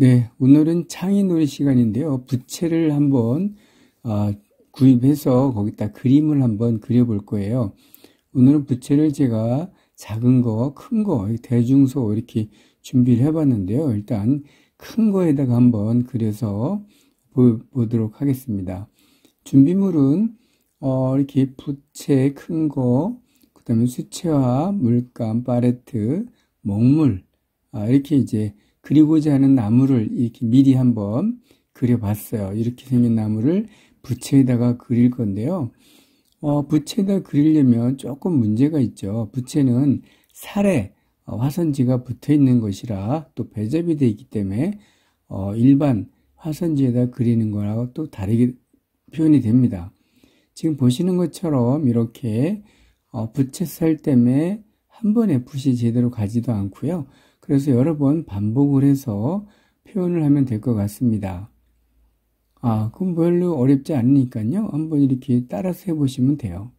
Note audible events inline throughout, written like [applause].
네, 오늘은 창의놀이 시간인데요. 부채를 한번 어, 구입해서 거기다 그림을 한번 그려볼 거예요. 오늘은 부채를 제가 작은 거, 큰 거, 대중소 이렇게 준비를 해봤는데요. 일단 큰 거에다가 한번 그려서 보, 도록 하겠습니다. 준비물은 어, 이렇게 부채 큰 거, 그 다음에 수채화, 물감, 파레트, 먹물 아, 이렇게 이제 그리고자 하는 나무를 이렇게 미리 한번 그려봤어요. 이렇게 생긴 나무를 부채에다가 그릴 건데요. 어, 부채에다 그리려면 조금 문제가 있죠. 부채는 살에 어, 화선지가 붙어 있는 것이라 또 배접이 되어 있기 때문에 어, 일반 화선지에다 그리는 거하고 또 다르게 표현이 됩니다. 지금 보시는 것처럼 이렇게 어, 부채살 때문에 한 번에 붓이 제대로 가지도 않고요. 그래서 여러 번 반복을 해서 표현을 하면 될 것 같습니다. 아, 그럼 별로 어렵지 않으니까요. 한번 이렇게 따라서 해보시면 돼요.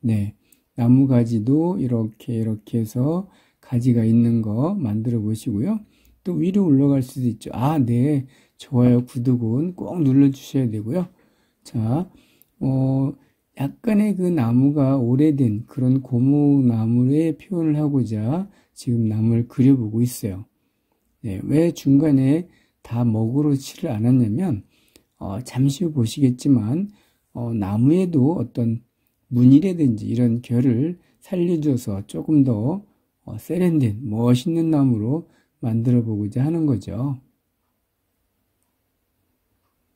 네. 나무 가지도 이렇게 이렇게 해서 가지가 있는 거 만들어 보시고요. 또 위로 올라갈 수도 있죠. 아, 네. 좋아요, 구독은 꼭 눌러주셔야 되고요. 자, 어, 약간의 그 나무가 오래된 그런 고무나무의 표현을 하고자 지금 나무를 그려보고 있어요. 네, 왜 중간에 다 먹으로 칠을 않았냐면 어, 잠시 후 보시겠지만 어, 나무에도 어떤 무늬라든지 이런 결을 살려줘서 조금 더 어, 세련된 멋있는 나무로 만들어 보고자 하는 거죠.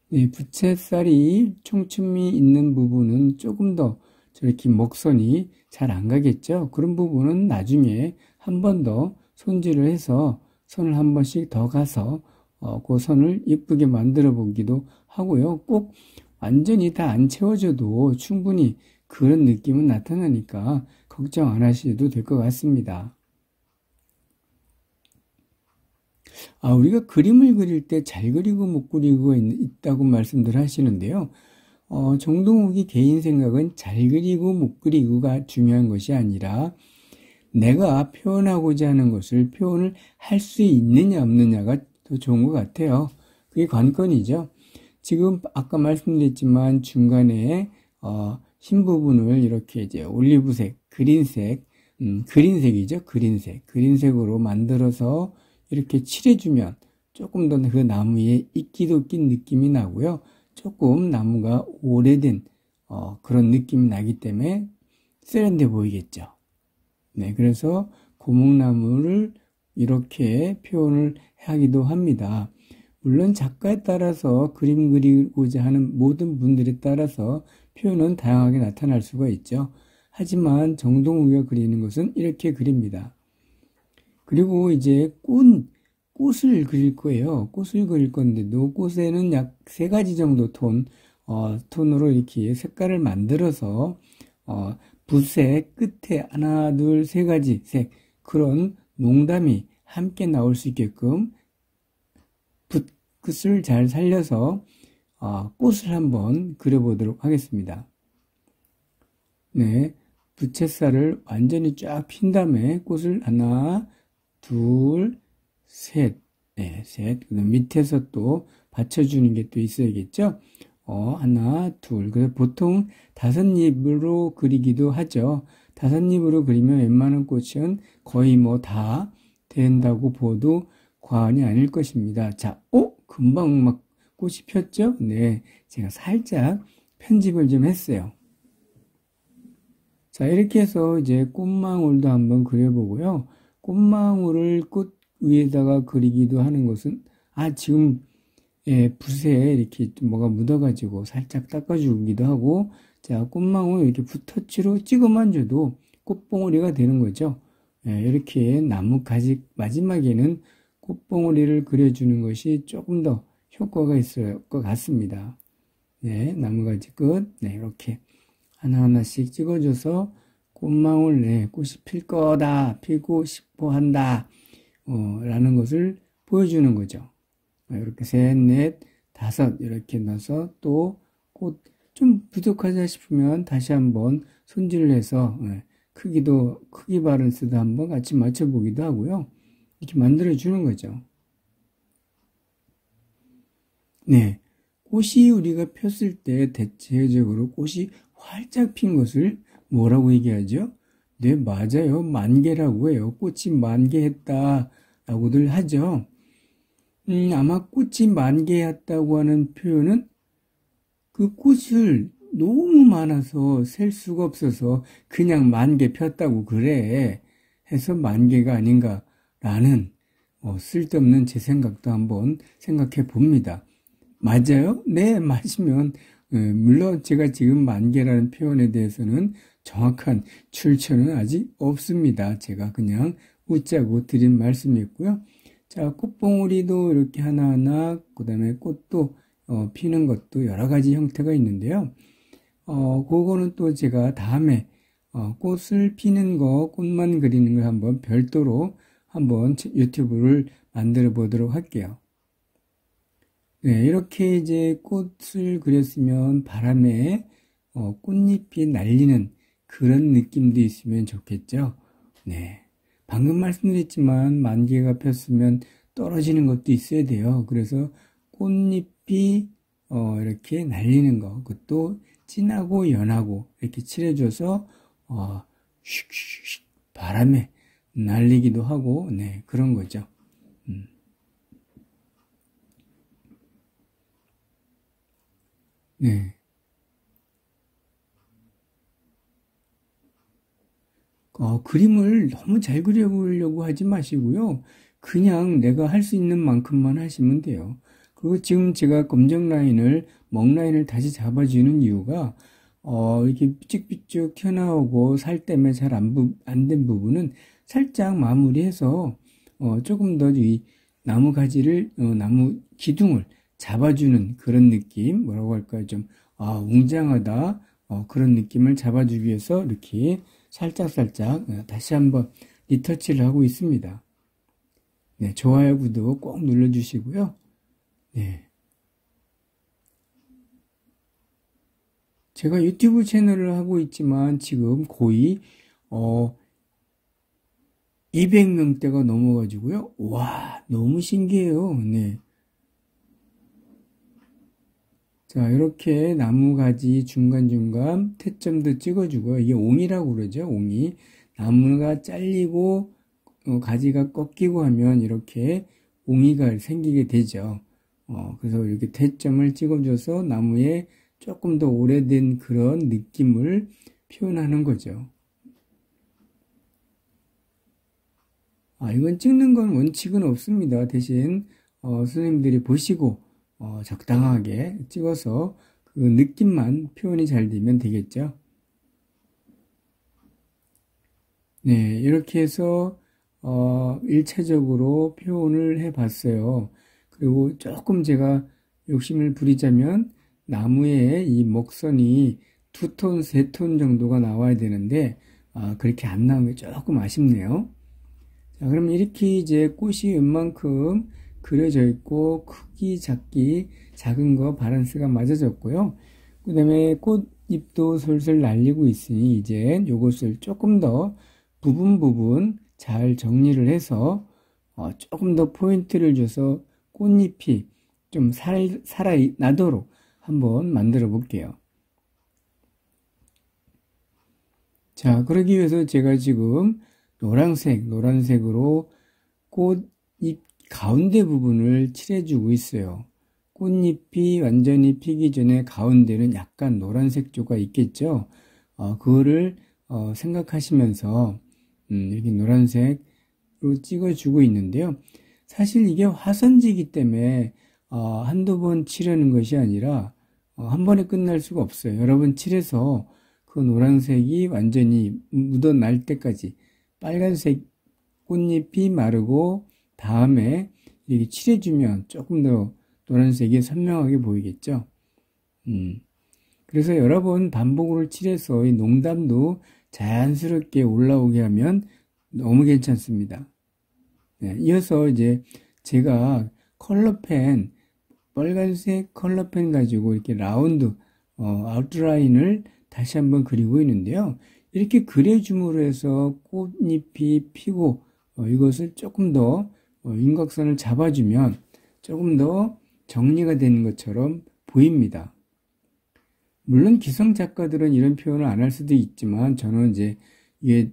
네, 부채살이 총춤이 있는 부분은 조금 더 저렇게 목선이 잘 안 가겠죠. 그런 부분은 나중에 한 번 더 손질을 해서 선을 한 번씩 더 가서 어, 그 선을 예쁘게 만들어 보기도 하고요. 꼭 완전히 다 안 채워져도 충분히 그런 느낌은 나타나니까 걱정 안 하셔도 될 것 같습니다. 아, 우리가 그림을 그릴 때 잘 그리고 못 그리고 있, 다고 말씀들 하시는데요. 어, 정동욱이 개인 생각은 잘 그리고 못 그리고가 중요한 것이 아니라 내가 표현하고자 하는 것을 표현을 할 수 있느냐 없느냐가 더 좋은 것 같아요. 그게 관건이죠. 지금 아까 말씀드렸지만 중간에 어, 흰 부분을 이렇게 이제 올리브색, 그린색, 음, 그린색이죠. 그린색, 그린색으로 만들어서 이렇게 칠해주면 조금 더 그 나무에 이끼도 낀 느낌이 나고요. 조금 나무가 오래된 어, 그런 느낌이 나기 때문에 세련돼 보이겠죠. 네, 그래서 고목나무를 이렇게 표현을 하기도 합니다. 물론 작가에 따라서 그림 그리고자 하는 모든 분들에 따라서 표현은 다양하게 나타날 수가 있죠. 하지만 정동욱이가 그리는 것은 이렇게 그립니다. 그리고 이제 꽃, 꽃을 그릴 거예요. 꽃을 그릴 건데도 꽃에는 약 세 가지 정도 톤, 어, 톤으로 이렇게 색깔을 만들어서, 어, 붓의 끝에 하나, 둘, 세 가지 색, 그런 농담이 함께 나올 수 있게끔 붓 끝을 잘 살려서 어, 꽃을 한번 그려보도록 하겠습니다. 네, 부채살을 완전히 쫙 핀 다음에 꽃을 하나, 둘, 셋, 네, 셋. 그다음 밑에서 또 받쳐주는 게 또 있어야겠죠. 어, 하나, 둘. 그래서 보통 다섯 잎으로 그리기도 하죠. 다섯 잎으로 그리면 웬만한 꽃은 거의 뭐 다 된다고 보도 과언이 아닐 것입니다. 자, 어? 금방 막 꽃이 폈죠? 네. 제가 살짝 편집을 좀 했어요. 자, 이렇게 해서 이제 꽃망울도 한번 그려보고요. 꽃망울을 꽃 위에다가 그리기도 하는 것은, 아, 지금 예, 붓에 이렇게 뭐가 묻어가지고 살짝 닦아주기도 하고, 자, 꽃망울 이렇게 붓터치로 찍어만 줘도 꽃봉오리가 되는 거죠. 예, 이렇게 나무 가지, 마지막에는 꽃봉오리를 그려주는 것이 조금 더 효과가 있을 것 같습니다. 네, 나무가지 끝, 네, 이렇게 하나하나씩 찍어줘서 꽃망울, 네, 꽃이 필 거다, 피고 싶어 한다, 어, 라는 것을 보여주는 거죠. 아, 이렇게 셋, 넷, 다섯 이렇게 넣어서 또 꽃 좀 부족하다 싶으면 다시 한번 손질을 해서 예, 크기도 크기 바른스도 한번 같이 맞춰보기도 하고요. 이렇게 만들어 주는 거죠. 네. 꽃이 우리가 폈을 때 대체적으로 꽃이 활짝 핀 것을 뭐라고 얘기하죠? 네, 맞아요. 만개라고 해요. 꽃이 만개했다 라고들 하죠. 음, 아마 꽃이 만개했다고 하는 표현은 그 꽃을 너무 많아서 셀 수가 없어서 그냥 만개 폈다고 그래 해서 만개가 아닌가라는 어, 쓸데없는 제 생각도 한번 생각해 봅니다. 맞아요? 네, [laughs] 맞으면 어, 물론 제가 지금 만개라는 표현에 대해서는 정확한 출처는 아직 없습니다. 제가 그냥 웃자고 드린 말씀이었고요. 자, 꽃봉오리도 이렇게 하나하나, 그 다음에 꽃도 어, 피는 것도 여러 가지 형태가 있는데요. 어, 그거는 또 제가 다음에 어, 꽃을 피는 거, 꽃만 그리는 걸 한번 별도로 한번 유튜브를 만들어 보도록 할게요. 네, 이렇게 이제 꽃을 그렸으면 바람에 어, 꽃잎이 날리는 그런 느낌도 있으면 좋겠죠. 네. 방금 말씀드렸지만 만개가 폈으면 떨어지는 것도 있어야 돼요. 그래서 꽃잎이 어, 이렇게 날리는 거, 그것도 진하고 연하고 이렇게 칠해줘서 어, 슉슉슉 바람에 날리기도 하고, 네, 그런 거죠. 음. 네. 어, 그림을 너무 잘 그려보려고 하지 마시고요. 그냥 내가 할 수 있는 만큼만 하시면 돼요. 그리고 지금 제가 검정 라인을, 먹 라인을 다시 잡아주는 이유가, 어, 이렇게 삐쭉삐쭉 튀어나오고 살 때문에 잘 안, 안된 부분은 살짝 마무리해서 어, 조금 더 이 나무 가지를 어, 나무 기둥을 잡아주는 그런 느낌 뭐라고 할까요 좀 아, 웅장하다 어, 그런 느낌을 잡아주기 위해서 이렇게 살짝살짝 어, 다시 한번 리터치를 하고 있습니다. 네, 좋아요 구독 꼭 눌러주시고요. 네. 제가 유튜브 채널을 하고 있지만 지금 거의 어 200명대가 넘어가지고요. 와, 너무 신기해요. 네. 자, 이렇게 나무가지 중간중간 태점도 찍어주고요. 이게 옹이라고 그러죠. 옹이. 나무가 잘리고, 어, 가지가 꺾이고 하면 이렇게 옹이가 생기게 되죠. 어, 그래서 이렇게 태점을 찍어줘서 나무에 조금 더 오래된 그런 느낌을 표현하는 거죠. 아, 이건 찍는 건 원칙은 없습니다. 대신 어, 선생님들이 보시고 어, 적당하게 찍어서 그 느낌만 표현이 잘 되면 되겠죠. 네, 이렇게 해서 어, 일차적으로 표현을 해 봤어요. 그리고 조금 제가 욕심을 부리자면 나무의 이 목선이 두 톤, 세 톤 정도가 나와야 되는데 아, 그렇게 안 나온 게 조금 아쉽네요. 자, 그럼 이렇게 이제 꽃이 웬만큼 그려져 있고 크기 작기 작은 거 바란스가 맞아졌고요. 그 다음에 꽃잎도 솔솔 날리고 있으니 이제 요것을 조금 더 부분 부분 잘 정리를 해서 어, 조금 더 포인트를 줘서 꽃잎이 좀 살, 살아 나도록 한번 만들어 볼게요. 자, 그러기 위해서 제가 지금 노란색, 노란색으로 꽃잎 가운데 부분을 칠해주고 있어요. 꽃잎이 완전히 피기 전에 가운데는 약간 노란색 조가 있겠죠. 어, 그거를 어, 생각하시면서 음, 이렇게 노란색으로 찍어주고 있는데요. 사실 이게 화선지기 때문에 어, 한두 번 칠하는 것이 아니라 어, 한 번에 끝날 수가 없어요. 여러 번 칠해서 그 노란색이 완전히 묻어날 때까지 빨간색 꽃잎이 마르고 다음에 이렇게 칠해주면 조금 더 노란색이 선명하게 보이겠죠. 음. 그래서 여러 번 반복으로 칠해서 이 농담도 자연스럽게 올라오게 하면 너무 괜찮습니다. 네, 이어서 이제 제가 컬러펜, 빨간색 컬러펜 가지고 이렇게 라운드, 어, 아웃라인을 다시 한번 그리고 있는데요. 이렇게 그려줌으로 해서 꽃잎이 피고 어, 이것을 조금 더 어, 윤곽선을 잡아주면 조금 더 정리가 되는 것처럼 보입니다. 물론 기성 작가들은 이런 표현을 안 할 수도 있지만 저는 이제 이게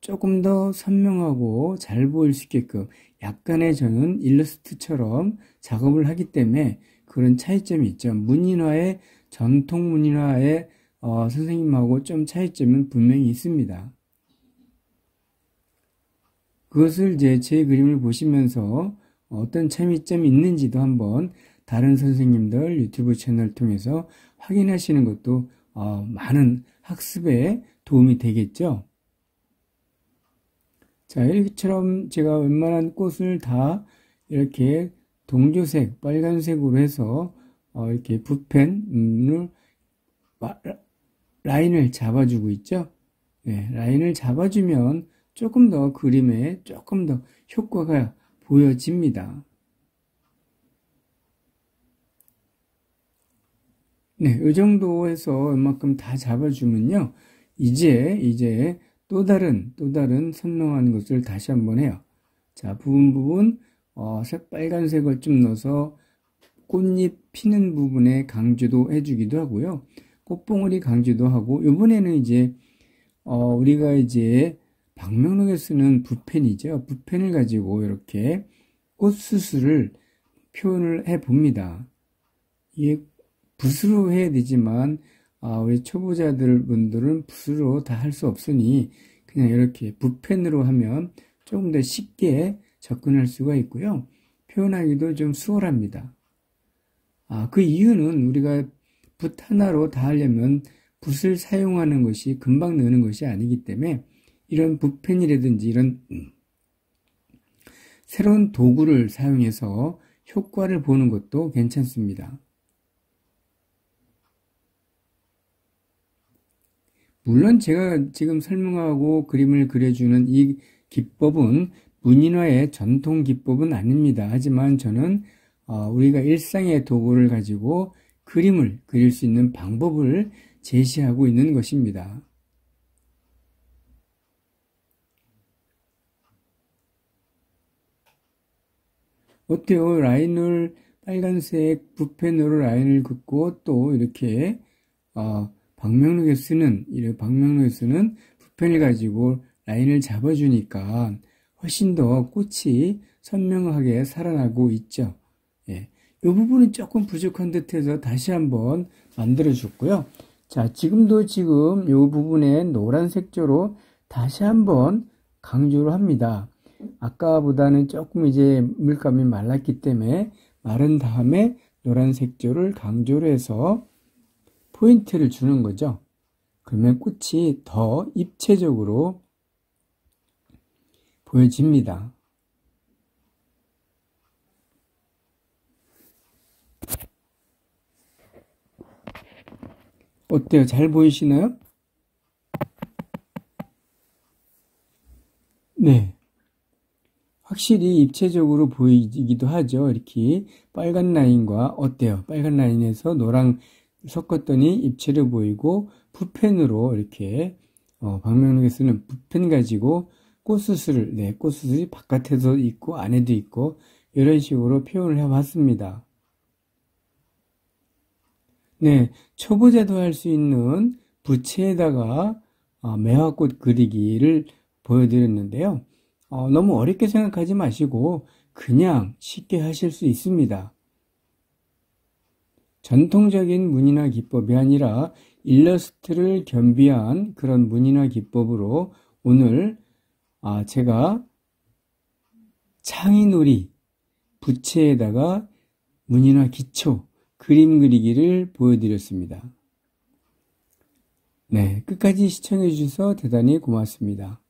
조금 더 선명하고 잘 보일 수 있게끔 약간의 저는 일러스트처럼 작업을 하기 때문에 그런 차이점이 있죠. 문인화의 전통 문인화의 어, 선생님하고 좀 차이점은 분명히 있습니다. 그것을 이제 제 그림을 보시면서 어떤 차이점이 있는지도 한번 다른 선생님들 유튜브 채널 통해서 확인하시는 것도 어, 많은 학습에 도움이 되겠죠. 자, 이렇게처럼 제가 웬만한 꽃을 다 이렇게 동조색, 빨간색으로 해서 어, 이렇게 붓펜을 라인을 잡아주고 있죠. 네, 라인을 잡아주면 조금 더 그림에 조금 더 효과가 보여집니다. 네, 이 정도 해서 이만큼 다 잡아주면요. 이제, 이제 또 다른, 또 다른 선명한 것을 다시 한번 해요. 자, 부분 부분, 어, 색 빨간색을 좀 넣어서 꽃잎 피는 부분에 강조도 해주기도 하고요. 꽃봉오리 강조도 하고, 이번에는 이제, 어, 우리가 이제 박명록에 쓰는 붓펜이죠. 붓펜을 가지고 이렇게 꽃수술을 표현을 해 봅니다. 이게 붓으로 해야 되지만 아, 우리 초보자들 분들은 붓으로 다 할 수 없으니 그냥 이렇게 붓펜으로 하면 조금 더 쉽게 접근할 수가 있고요. 표현하기도 좀 수월합니다. 아, 그 이유는 우리가 붓 하나로 다 하려면 붓을 사용하는 것이 금방 느는 것이 아니기 때문에 이런 붓펜이라든지 이런 새로운 도구를 사용해서 효과를 보는 것도 괜찮습니다. 물론 제가 지금 설명하고 그림을 그려주는 이 기법은 문인화의 전통 기법은 아닙니다. 하지만 저는 어, 우리가 일상의 도구를 가지고 그림을 그릴 수 있는 방법을 제시하고 있는 것입니다. 어때요? 라인을 빨간색 붓펜으로 라인을 긋고 또 이렇게 어, 방명록에 쓰는 이런 방명록에 쓰는 붓펜을 가지고 라인을 잡아주니까 훨씬 더 꽃이 선명하게 살아나고 있죠. 예. 이 부분은 조금 부족한 듯해서 다시 한번 만들어 줬고요. 자, 지금도 지금 이 부분에 노란 색조로 다시 한번 강조를 합니다. 아까보다는 조금 이제 물감이 말랐기 때문에 마른 다음에 노란 색조를 강조를 해서 포인트를 주는 거죠. 그러면 꽃이 더 입체적으로 보여집니다. 어때요? 잘 보이시나요? 네. 확실히 입체적으로 보이기도 하죠. 이렇게 빨간 라인과 어때요? 빨간 라인에서 노랑 섞었더니 입체로 보이고 붓펜으로 이렇게 어, 방명록에 쓰는 붓펜 가지고 꽃수술을 네 꽃수술이 바깥에도 있고 안에도 있고 이런 식으로 표현을 해봤습니다. 네 초보자도 할 수 있는 부채에다가 어, 매화꽃 그리기를 보여드렸는데요. 어, 너무 어렵게 생각하지 마시고 그냥 쉽게 하실 수 있습니다. 전통적인 문인화 기법이 아니라 일러스트를 겸비한 그런 문인화 기법으로 오늘 아, 제가 창의놀이 부채에다가 문인화 기초 그림 그리기를 보여드렸습니다. 네, 끝까지 시청해 주셔서 대단히 고맙습니다.